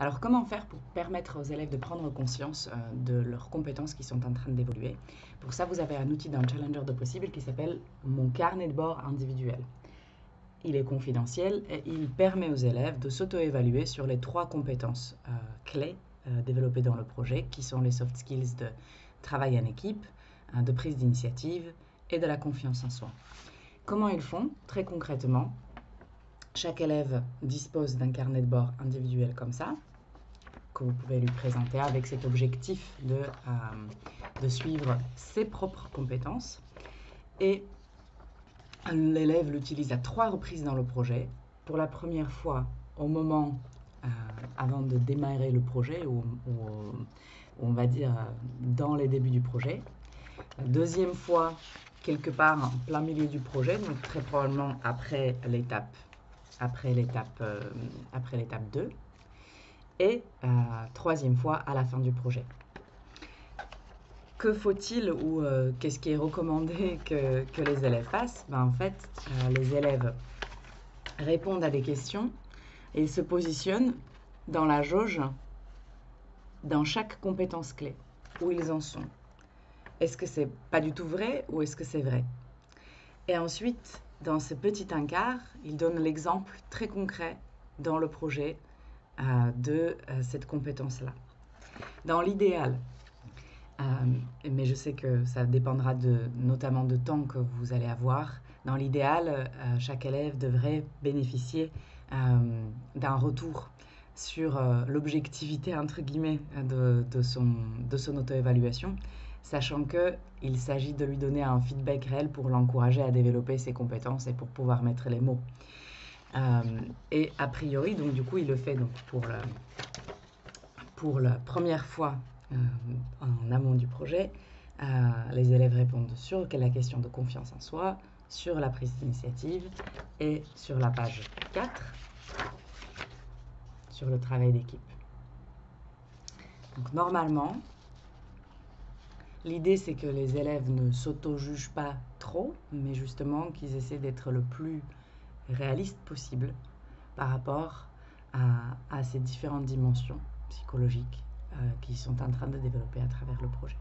Alors comment faire pour permettre aux élèves de prendre conscience euh, de leurs compétences qui sont en train d'évoluer? Pour ça, vous avez un outil dans Challenger de Possible qui s'appelle Mon carnet de bord individuel. Il est confidentiel et il permet aux élèves de s'auto-évaluer sur les trois compétences euh, clés euh, développées dans le projet, qui sont les soft skills de travail en équipe, de prise d'initiative et de la confiance en soi. Comment ils font? Très concrètement, chaque élève dispose d'un carnet de bord individuel comme ça, que vous pouvez lui présenter avec cet objectif de, euh, de suivre ses propres compétences. Et l'élève l'utilise à trois reprises dans le projet. Pour la première fois, au moment euh, avant de démarrer le projet, ou, on va dire dans les débuts du projet. Deuxième fois, quelque part en plein milieu du projet, donc très probablement après l'étape après l'étape euh, après l'étape 2 et euh, troisième fois à la fin du projet. Que faut-il ou euh, qu'est-ce qui est recommandé que, que les élèves fassent? Ben, En fait, les élèves répondent à des questions et se positionnent dans la jauge dans chaque compétence clé, où ils en sont. Est-ce que c'est pas du tout vrai ou est-ce que c'est vrai? Et ensuite, dans ce petit encart, il donne l'exemple très concret dans le projet euh, de euh, cette compétence-là. Dans l'idéal, euh, mais je sais que ça dépendra de, notamment de temps que vous allez avoir, dans l'idéal, chaque élève devrait bénéficier d'un retour sur l'objectivité, entre guillemets, de, son, de son auto-évaluation sachant qu'il s'agit de lui donner un feedback réel pour l'encourager à développer ses compétences et pour pouvoir mettre les mots. Euh, et a priori, donc du coup, il le fait donc, pour, la, pour la première fois euh, en amont du projet. Euh, les élèves répondent sur la question de confiance en soi, sur la prise d'initiative et sur la page 4, sur le travail d'équipe. Donc normalement, L'idée, c'est que les élèves ne s'auto-jugent pas trop, mais justement qu'ils essaient d'être le plus réaliste possible par rapport à, ces différentes dimensions psychologiques euh, qui sont en train de développer à travers le projet.